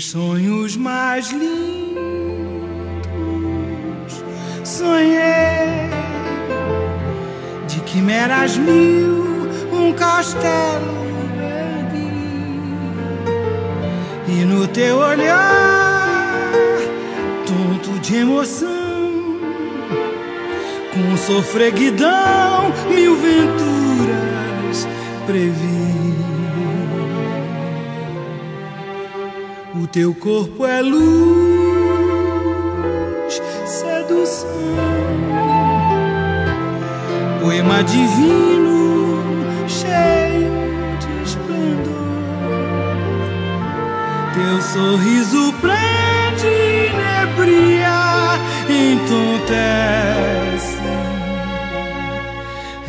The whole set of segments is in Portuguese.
Os sonhos mais lindos sonhei de quimeras mil, um castelo perdi e no teu olhar tonto de emoção, com sofreguidão mil venturas previ. O teu corpo é luz, sedução, poema divino, cheio de esplendor. Teu sorriso prende, nebria, entontece,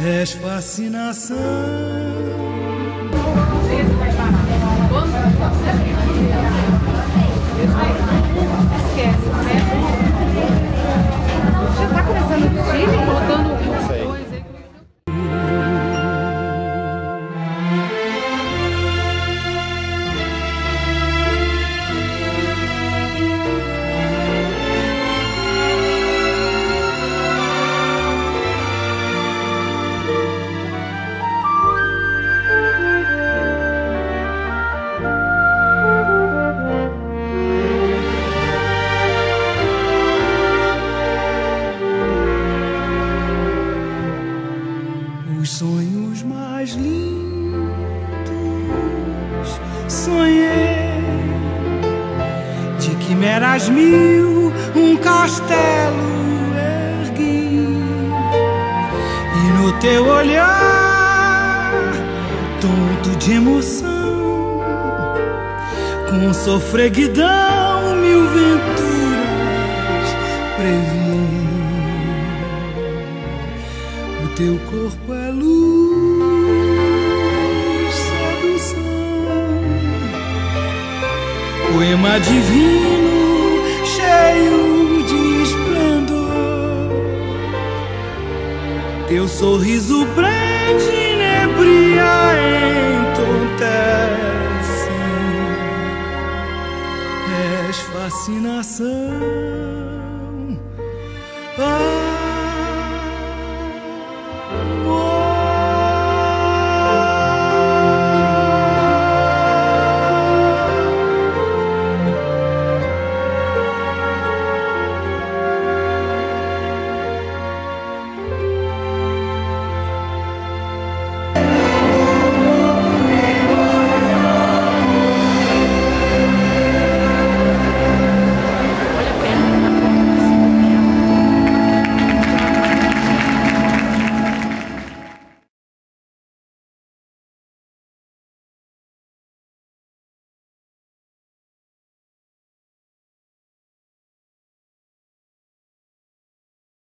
és fascinação. Sonhei de quimeras mil, um castelo ergui, e no teu olhar, tonto de emoção, com sofreguidão, mil venturas previ. O teu corpo é poema divino, cheio de esplendor. Teu sorriso prende, nebria, entontece, és fascinação. Ah,